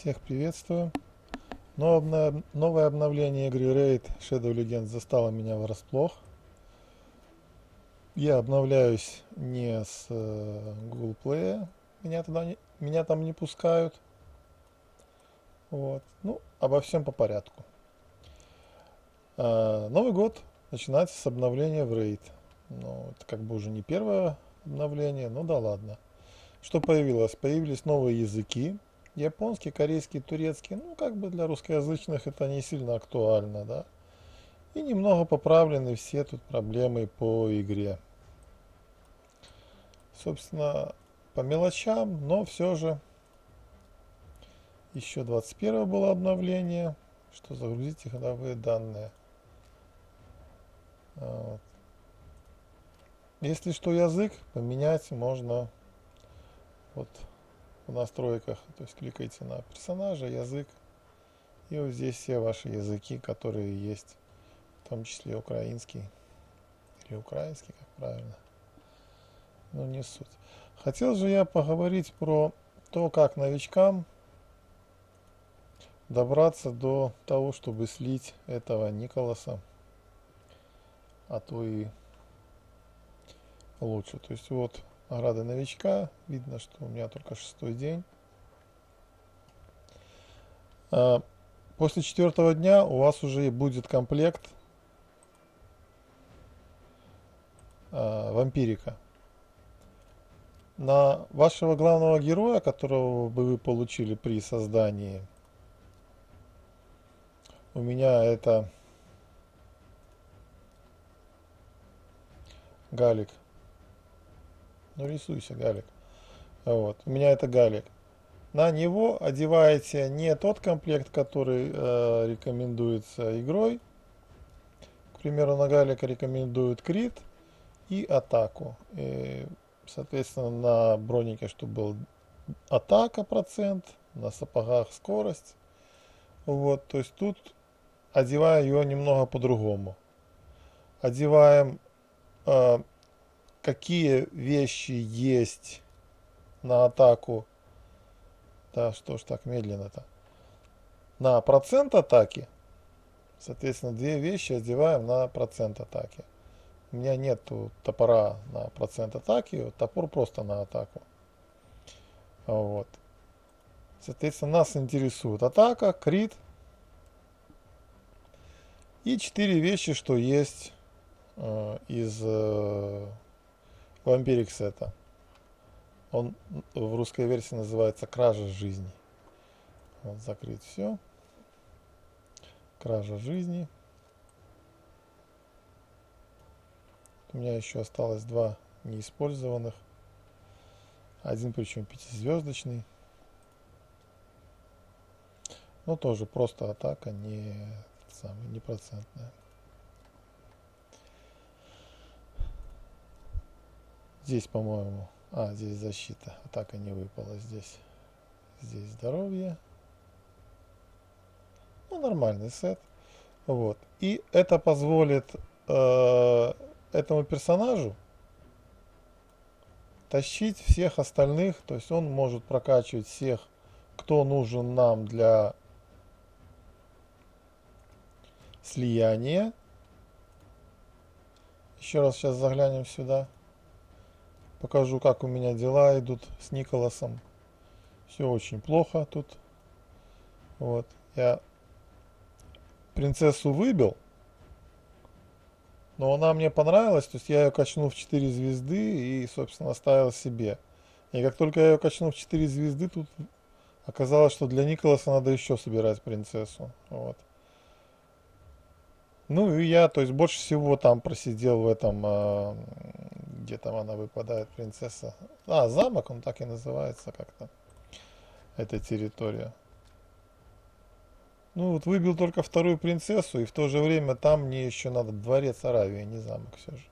Всех приветствую. Новое, обновление игры Raid Shadow Legends застало меня врасплох. Я обновляюсь не с э, Google Play, меня, туда не, меня там не пускают. Вот. Ну, обо всем по порядку. А, Новый год начинается с обновления в Raid. Ну, это как бы уже не первое обновление, ну да ладно. Что появилось? Появились новые языки. Японский, корейский, турецкий. Ну, как бы для русскоязычных это не сильно актуально, да. И немного поправлены все тут проблемы по игре. Собственно, по мелочам, но все же еще 21 было обновление, что загрузить ходовые данные. Вот. Если что язык поменять можно вот в настройках, то есть кликайте на персонажа, язык, и вот здесь все ваши языки, которые есть, в том числе украинский или украинский, как правильно, но не суть. Хотел же я поговорить про то, как новичкам добраться до того, чтобы слить этого Николаса, а то и лучше. То есть вот награды новичка. Видно, что у меня только шестой день. А, после четвертого дня у вас уже будет комплект а, вампирика. На вашего главного героя, которого бы вы получили при создании, у меня это Галик ну, рисуйся, Галик. Вот. У меня это Галик. На него одеваете не тот комплект, который э, рекомендуется игрой. К примеру, на Галика рекомендуют крит и атаку. И, соответственно, на бронике, чтобы был атака процент, на сапогах скорость. Вот, то есть тут одеваю ее немного по-другому. Одеваем э, какие вещи есть на атаку. Да, что ж так медленно-то. На процент атаки. Соответственно, две вещи одеваем на процент атаки. У меня нет топора на процент атаки, топор просто на атаку. Вот. Соответственно, нас интересует атака, крит и четыре вещи, что есть э, из э, Вампирикс это. Он в русской версии называется Кража жизни. Вот закрыть все. Кража жизни. У меня еще осталось два неиспользованных. Один причем пятизвездочный. Но тоже просто атака, не, самый, не процентная. Здесь, по-моему, а, здесь защита. Атака не выпала здесь. Здесь здоровье. Ну, нормальный сет. Вот. И это позволит э, этому персонажу тащить всех остальных. То есть он может прокачивать всех, кто нужен нам для слияния. Еще раз сейчас заглянем сюда. Покажу, как у меня дела идут с Николасом. Все очень плохо тут. Вот. Я принцессу выбил. Но она мне понравилась, то есть я ее качнул в 4 звезды и, собственно, оставил себе. И как только я ее качнул в 4 звезды, тут оказалось, что для Николаса надо еще собирать принцессу. Вот. Ну и я, то есть больше всего там просидел в этом а, где там она выпадает, принцесса. А, замок, он так и называется как-то. Эта территория. Ну вот выбил только вторую принцессу, и в то же время там мне еще надо дворец Аравии, не замок все же.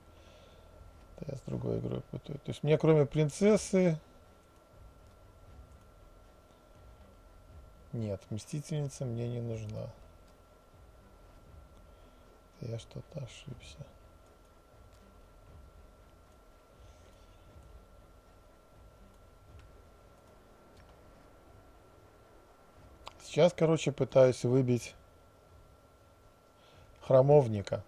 Это я с другой игрой путаю. То есть мне кроме принцессы... Нет, мстительница мне не нужна. Я что-то ошибся. Сейчас, короче, пытаюсь выбить храмовника.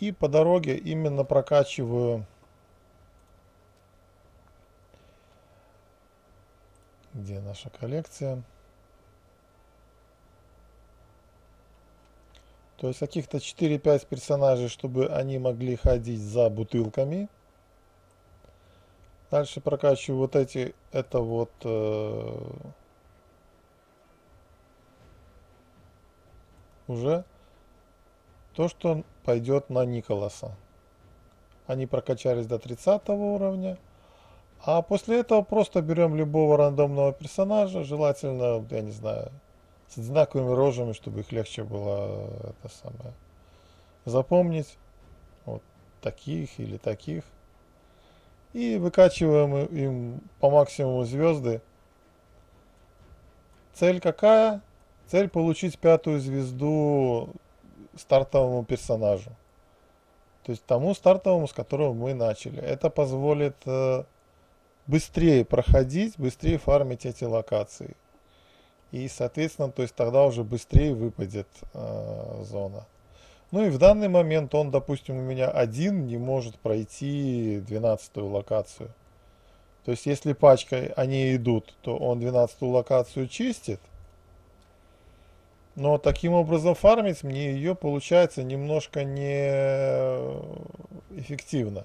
И по дороге именно прокачиваю где наша коллекция. То есть каких-то 4-5 персонажей, чтобы они могли ходить за бутылками. Дальше прокачиваю вот эти, это вот э, уже то, что пойдет на Николаса. Они прокачались до 30 уровня. А после этого просто берем любого рандомного персонажа, желательно, я не знаю, с одинаковыми рожами, чтобы их легче было это самое запомнить. Вот таких или таких и выкачиваем им по максимуму звезды. Цель какая? Цель получить пятую звезду стартовому персонажу. То есть тому стартовому, с которого мы начали. Это позволит э, быстрее проходить, быстрее фармить эти локации. И, соответственно, то есть тогда уже быстрее выпадет э, зона. Ну и в данный момент он, допустим, у меня один не может пройти 12 локацию. То есть если пачкой они идут, то он 12 локацию чистит. Но таким образом фармить мне ее получается немножко неэффективно.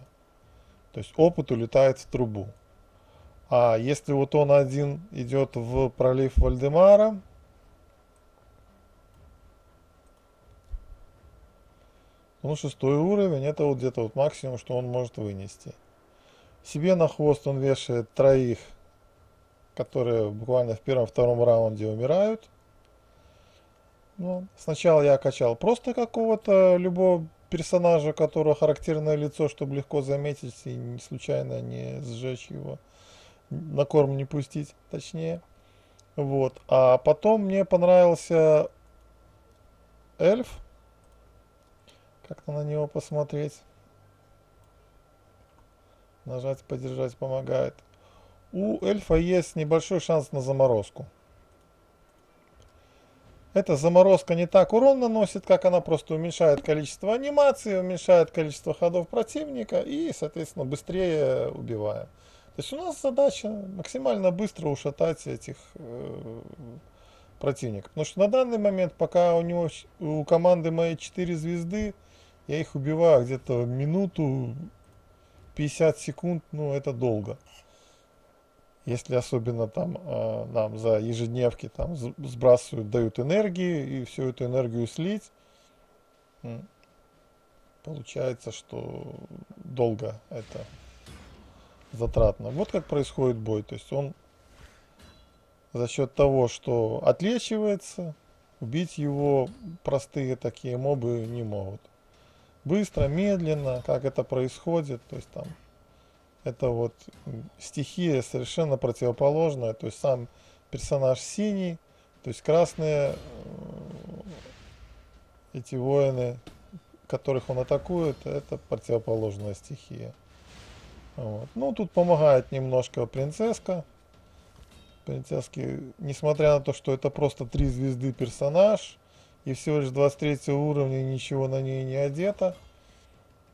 То есть опыт улетает в трубу. А если вот он один идет в пролив Вальдемара, Ну, шестой уровень, это вот где-то вот максимум, что он может вынести. Себе на хвост он вешает троих, которые буквально в первом-втором раунде умирают. Ну, сначала я качал просто какого-то любого персонажа, у которого характерное лицо, чтобы легко заметить и не случайно не сжечь его, на корм не пустить, точнее. Вот. А потом мне понравился эльф, как-то на него посмотреть. Нажать, подержать помогает. У эльфа есть небольшой шанс на заморозку. Эта заморозка не так урон наносит, как она просто уменьшает количество анимации, уменьшает количество ходов противника и, соответственно, быстрее убиваем. То есть у нас задача максимально быстро ушатать этих э, противников. Потому что на данный момент, пока у него у команды моей 4 звезды, я их убиваю где-то минуту, 50 секунд, ну это долго. Если особенно там э, нам за ежедневки там сбрасывают, дают энергии, и всю эту энергию слить, получается, что долго это затратно. Вот как происходит бой. То есть он за счет того, что отлечивается, убить его простые такие мобы не могут быстро, медленно, как это происходит, то есть там это вот стихия совершенно противоположная, то есть сам персонаж синий, то есть красные э, эти воины, которых он атакует, это противоположная стихия. Вот. Ну, тут помогает немножко принцесска. Принцесски, несмотря на то, что это просто три звезды персонаж, и всего лишь 23 уровня ничего на ней не одето.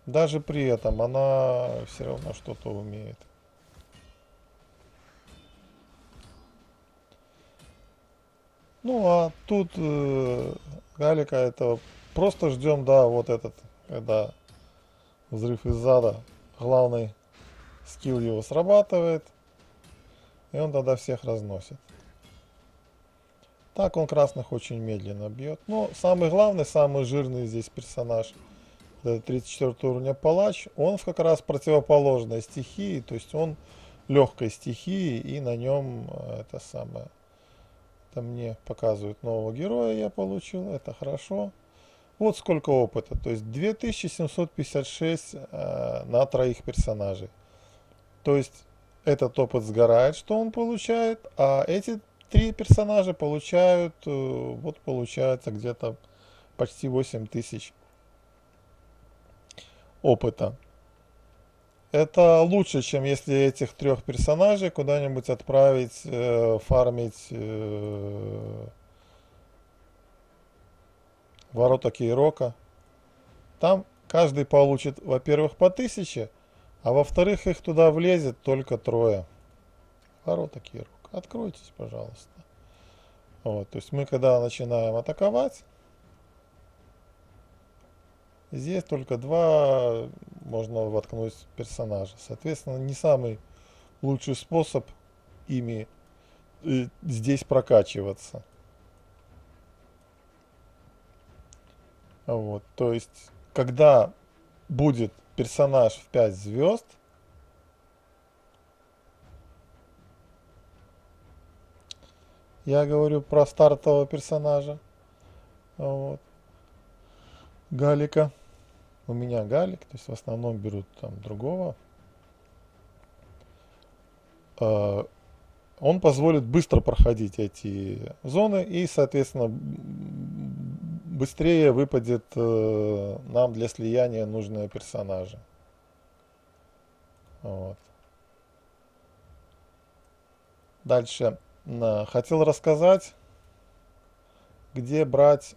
Даже при этом она все равно что-то умеет. Ну а тут э, Галика это просто ждем, да, вот этот, когда взрыв из зада, главный скилл его срабатывает, и он тогда всех разносит. Так он красных очень медленно бьет. Но самый главный, самый жирный здесь персонаж, это 34 уровня палач, он как раз противоположной стихии, то есть он легкой стихии, и на нем э, это самое. Это мне показывают нового героя я получил, это хорошо. Вот сколько опыта, то есть 2756 э, на троих персонажей. То есть этот опыт сгорает, что он получает, а эти три персонажа получают, э, вот получается где-то почти 8 тысяч опыта. это лучше, чем если этих трех персонажей куда-нибудь отправить, э, фармить э, ворота Кейрока. Там каждый получит, во-первых, по тысяче, а во-вторых, их туда влезет только трое. Ворота Кейрок. Откройтесь, пожалуйста. Вот, то есть мы когда начинаем атаковать, здесь только два можно воткнуть персонажа. Соответственно, не самый лучший способ ими э, здесь прокачиваться. Вот, то есть, когда будет персонаж в 5 звезд, я говорю про стартового персонажа, вот, Галика. У меня Галик, то есть в основном берут там другого. А, он позволит быстро проходить эти зоны и, соответственно, быстрее выпадет э, нам для слияния нужные персонажи. Вот. Дальше. Хотел рассказать, где брать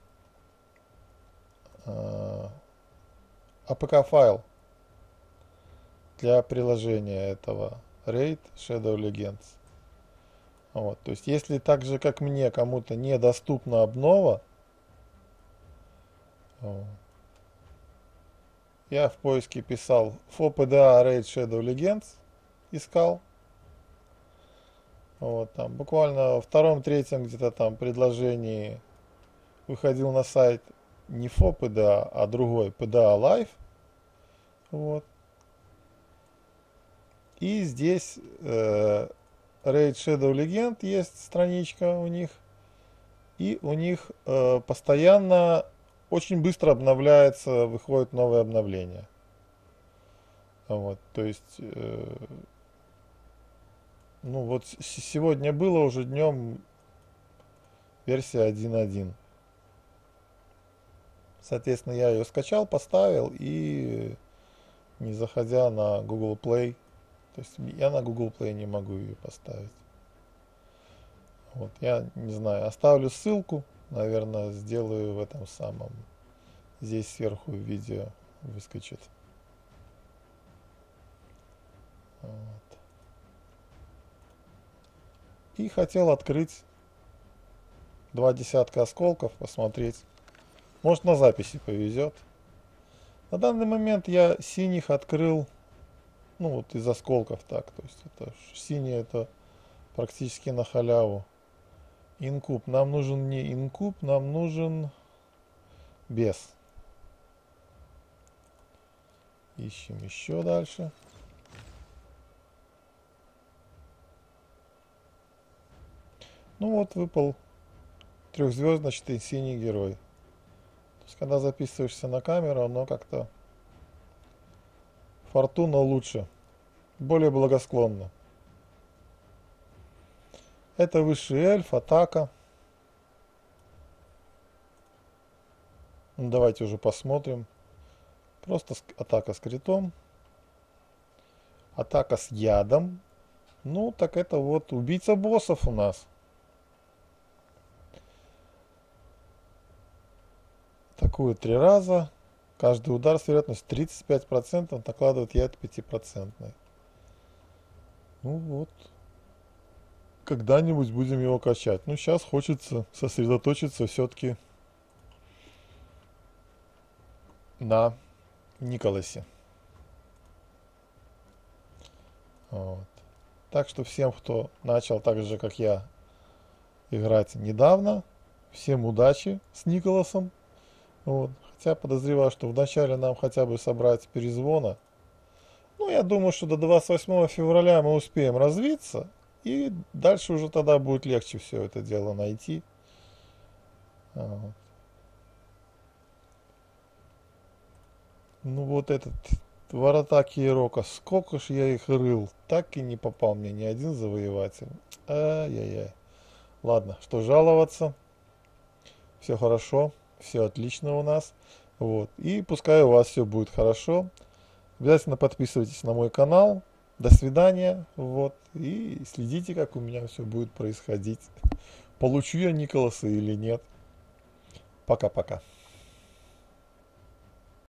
э, APK-файл для приложения этого RAID Shadow Legends. Вот, то есть, если так же, как мне, кому-то недоступна обнова, я в поиске писал FOPDA Raid Shadow Legends, искал. Вот, там буквально во втором, третьем где-то там предложении выходил на сайт не FOPDA, а другой PDA Live. Вот. И здесь э, Raid Shadow Legend есть страничка у них. И у них э, постоянно очень быстро обновляется, выходит новое обновление. Вот, то есть, э, ну вот сегодня было уже днем версия 1.1. Соответственно, я ее скачал, поставил и не заходя на Google Play, то есть я на Google Play не могу ее поставить. Вот, я не знаю, оставлю ссылку наверное, сделаю в этом самом. Здесь сверху видео выскочит. Вот. И хотел открыть два десятка осколков, посмотреть. Может на записи повезет. На данный момент я синих открыл, ну вот из осколков так, то есть это синие это практически на халяву. Инкуб. Нам нужен не инкуб, нам нужен без. Ищем еще дальше. Ну вот выпал трехзвездочный синий герой. То есть когда записываешься на камеру, оно как-то фортуна лучше, более благосклонно. Это высший эльф, атака. Ну, давайте уже посмотрим. Просто атака с критом. Атака с ядом. Ну, так это вот убийца боссов у нас. Атакует три раза. Каждый удар с вероятностью 35% накладывает яд 5%. Ну вот когда-нибудь будем его качать. Ну, сейчас хочется сосредоточиться все-таки на Николасе. Вот. Так что всем, кто начал так же, как я, играть недавно, всем удачи с Николасом. Вот. Хотя подозреваю, что вначале нам хотя бы собрать перезвона. Ну, я думаю, что до 28 февраля мы успеем развиться, и дальше уже тогда будет легче все это дело найти. Вот. Ну вот этот ворота Киерока, сколько ж я их рыл, так и не попал мне ни один завоеватель. Ай-яй-яй. Ладно, что жаловаться. Все хорошо, все отлично у нас. Вот. И пускай у вас все будет хорошо. Обязательно подписывайтесь на мой канал. До свидания. Вот. И следите, как у меня все будет происходить. Получу я Николаса или нет. Пока-пока.